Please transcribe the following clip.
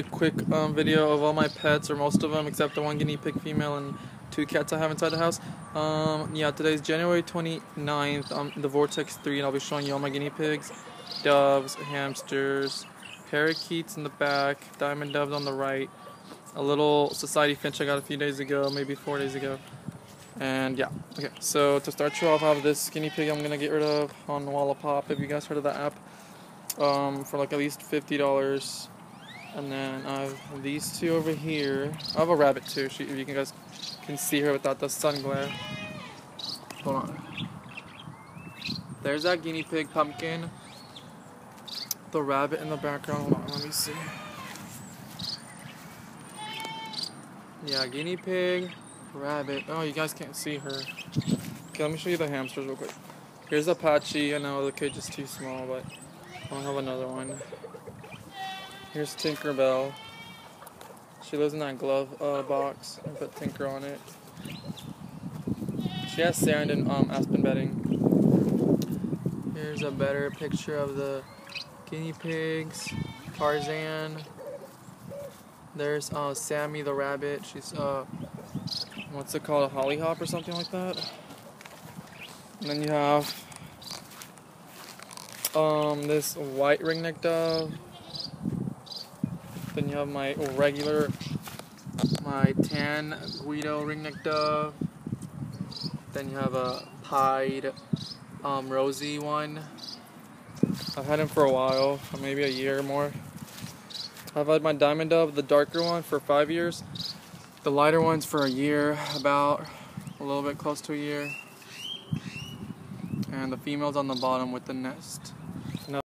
really quick um, video of all my pets, or most of them, except the one guinea pig female and two cats I have inside the house. Um, yeah, today's January 29th, um, the Vortex 3, and I'll be showing you all my guinea pigs, doves, hamsters, parakeets in the back, diamond doves on the right, a little society finch I got a few days ago, maybe four days ago. And yeah, okay, so to start you off, I have this guinea pig I'm gonna get rid of on Wallapop, if you guys heard of that app, um, for like at least $50. And then I have these two over here. I have a rabbit too, she, if you guys can see her without the sun glare. Hold on. There's that guinea pig pumpkin. The rabbit in the background. Hold on, let me see. Yeah, guinea pig, rabbit. Oh, you guys can't see her. Okay, let me show you the hamsters real quick. Here's Apache. I know the cage is too small, but I'll have another one. Here's Tinkerbell. She lives in that glove uh, box. I put Tinker on it. She has sand and um, aspen bedding. Here's a better picture of the guinea pigs. Tarzan. There's uh, Sammy the rabbit. She's uh, what's it called, a hollyhock or something like that. And then you have um, this white ringneck dove. Then you have my regular, my tan Guido ringneck dove. Then you have a pied um, rosy one. I've had him for a while, maybe a year or more. I've had my diamond dove, the darker one, for five years. The lighter one's for a year, about a little bit close to a year. And the female's on the bottom with the nest.